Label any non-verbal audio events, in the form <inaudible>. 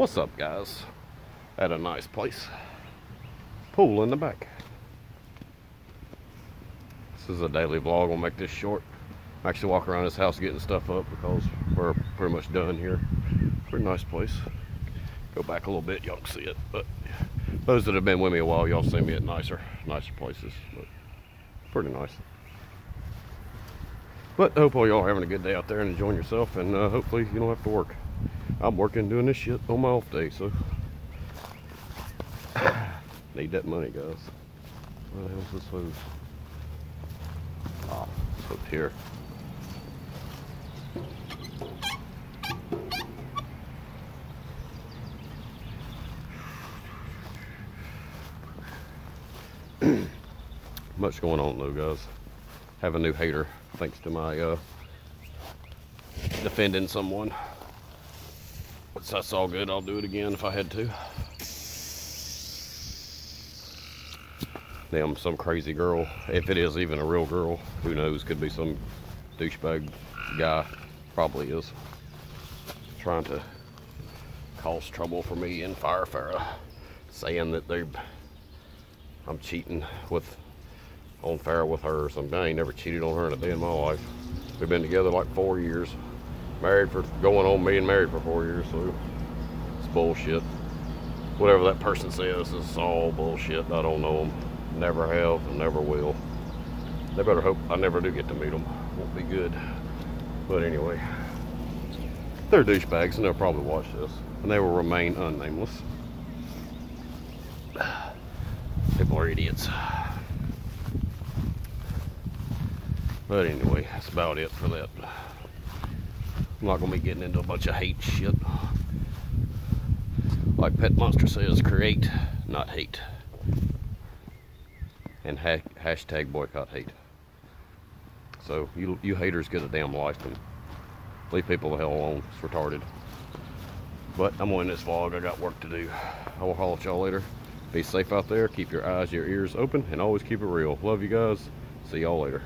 What's up guys? At a nice place. Pool in the back. This is a daily vlog. We'll make this short. I'm actually walking around this house getting stuff up because we're pretty much done here. Pretty nice place. Go back a little bit, y'all can see it. But those that have been with me a while, y'all see me at nicer, nicer places. But pretty nice. But hope all y'all are having a good day out there and enjoying yourself. And uh, hopefully you don't have to work. I'm working doing this shit on my off day, so <sighs> need that money, guys. Where the hell's this hose? Ah, it's hooked here. <clears throat> Much going on though, guys. Have a new hater thanks to my uh, defending someone. That's all good. I'll do it again if I had to. Damn, some crazy girl. If it is even a real girl, who knows? Could be some douchebag guy. Probably is. Trying to cause trouble for me and Fire Farah. Saying that they I'm cheating with on Farah with her or something. I ain't never cheated on her in a day in my life. We've been together like four years married for going on being married for four years, so it's bullshit. Whatever that person says is all bullshit. I don't know them. Never have and never will. They better hope I never do get to meet them. Won't be good. But anyway, they're douchebags and they'll probably watch this. And they will remain unnameless. <sighs> People are idiots. But anyway, that's about it for that. I'm not going to be getting into a bunch of hate shit. Like Pet Monster says, create, not hate. And ha hashtag boycott hate. So you, you haters get a damn life and leave people the hell alone. It's retarded. But I'm on this vlog. I got work to do. I will holler at y'all later. Be safe out there. Keep your eyes, your ears open, and always keep it real. Love you guys. See y'all later.